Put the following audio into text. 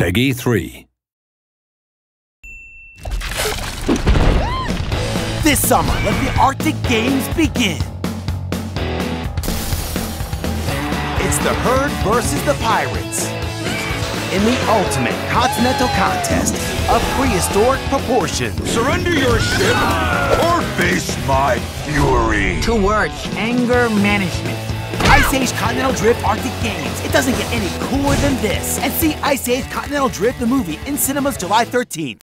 PEGI 3. This summer, let the Arctic Games begin. It's the Herd versus the Pirates. In the ultimate continental contest of prehistoric proportions. Surrender your ship or face my fury. Two words, anger management. Ice Age Continental Drift Arctic Games. It doesn't get any cooler than this. And see Ice Age Continental Drift the movie in cinemas July 13th.